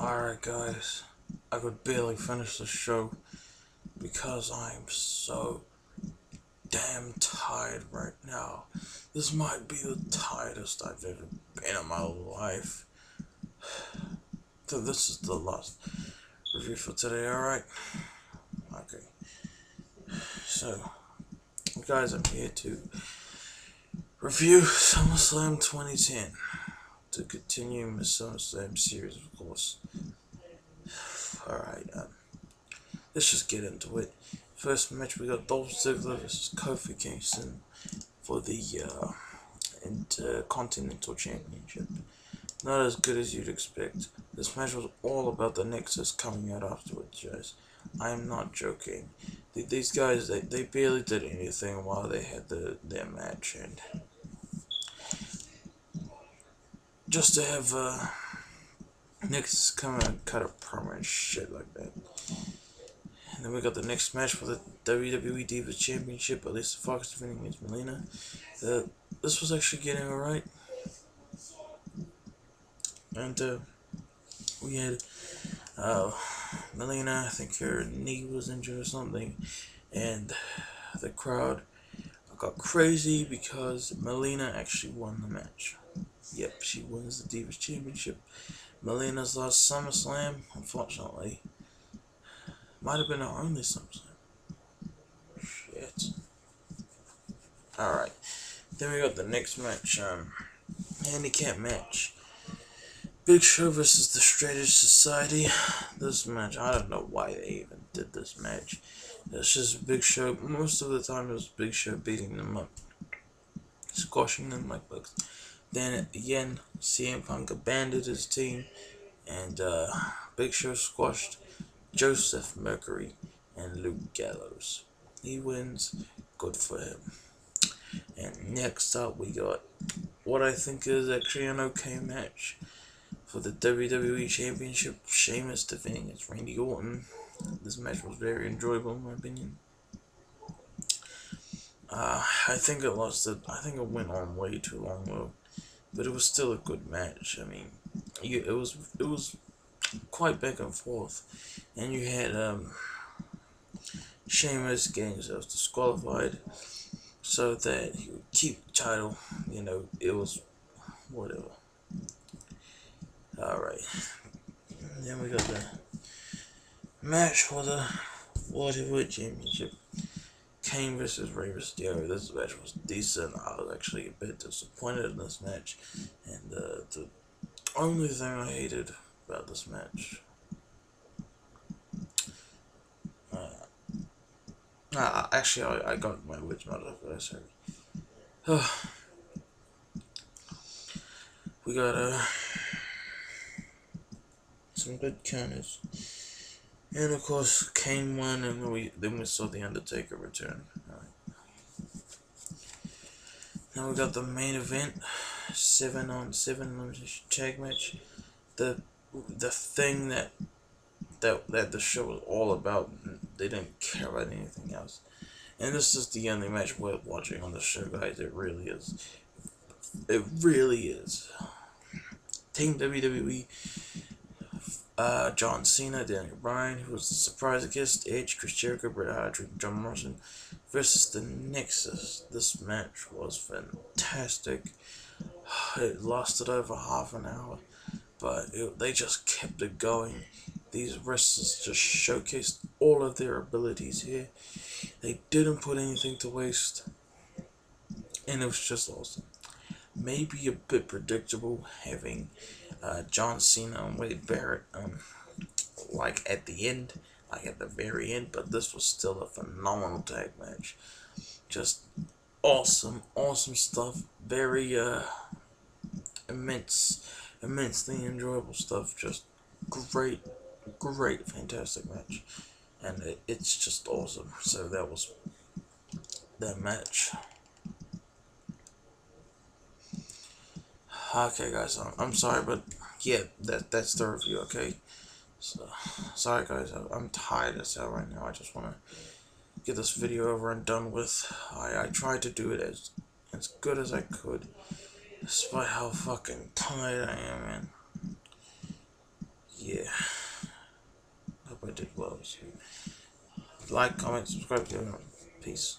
Alright guys, I could barely finish the show because I'm so damn tired right now. This might be the tiredest I've ever been in my life. So this is the last review for today, alright? Okay. So, guys, I'm here to review SummerSlam 2010 to continue my SummerSlam series, of course. Alright, um, let's just get into it. First match, we got Dolph Ziggler versus Kofi Kingston for the uh, Intercontinental Championship. Not as good as you'd expect. This match was all about the Nexus coming out afterwards, guys. I am not joking. These guys, they, they barely did anything while they had the their match, and just to have uh, Nexus come and cut a promo and shit like that. And then we got the next match for the WWE Divas Championship. At Alicia Fox defending against Melina. Uh, this was actually getting alright. And uh, we had uh, Melina, I think her knee was injured or something. And the crowd got crazy because Melina actually won the match. Yep, she wins the Divas Championship. Melina's last SummerSlam, unfortunately. Might have been her only SummerSlam. Shit. Alright. Then we got the next match, um, handicap match. Big Show versus the Straight Edge Society. This match, I don't know why they even did this match. It's just Big Show. Most of the time, it was Big Show beating them up, squashing them like bugs. Then again, CM Punk abandoned his team, and uh, Big Show squashed Joseph Mercury and Luke Gallows. He wins. Good for him. And next up, we got what I think is actually an okay match for the WWE Championship. Sheamus defending against Randy Orton. This match was very enjoyable, in my opinion. Uh, I think it lost it. I think it went on way too long though but it was still a good match. I mean, you, it was it was quite back and forth, and you had um, Sheamus getting himself disqualified so that he would keep the title. You know, it was whatever. All right, then we got the match for the Heavyweight Championship. Kane versus Rey Mysterio. This match was decent. I was actually a bit disappointed in this match, and uh, the only thing I hated about this match. Uh, actually, I, I got my words muddled up sorry. we got uh, some good counters. And of course, Kane won, and then we then we saw the Undertaker return. Right. Now we got the main event, seven on seven tag match. The the thing that that that the show was all about. They didn't care about anything else. And this is the only match worth watching on the show, guys. It really is. It really is. Team WWE uh, John Cena, Daniel Bryan, who was the surprise guest, Edge, Chris Jericho, Bret Hart, John Morrison versus the Nexus. This match was fantastic. It lasted over half an hour, but it, they just kept it going. These wrestlers just showcased all of their abilities here. They didn't put anything to waste, and it was just awesome. Maybe a bit predictable having uh, John Cena and Wade Barrett, um, like at the end, like at the very end, but this was still a phenomenal tag match. Just awesome, awesome stuff. Very uh, immense, immensely enjoyable stuff. Just great, great, fantastic match, and it, it's just awesome. So that was that match. Okay, guys, I'm, I'm sorry, but yeah, that that's the review. Okay, so sorry, guys, I, I'm tired as hell right now. I just want to get this video over and done with. I I tried to do it as as good as I could, despite how fucking tired I am, man. Yeah. gloves. Like, comment, subscribe. Peace.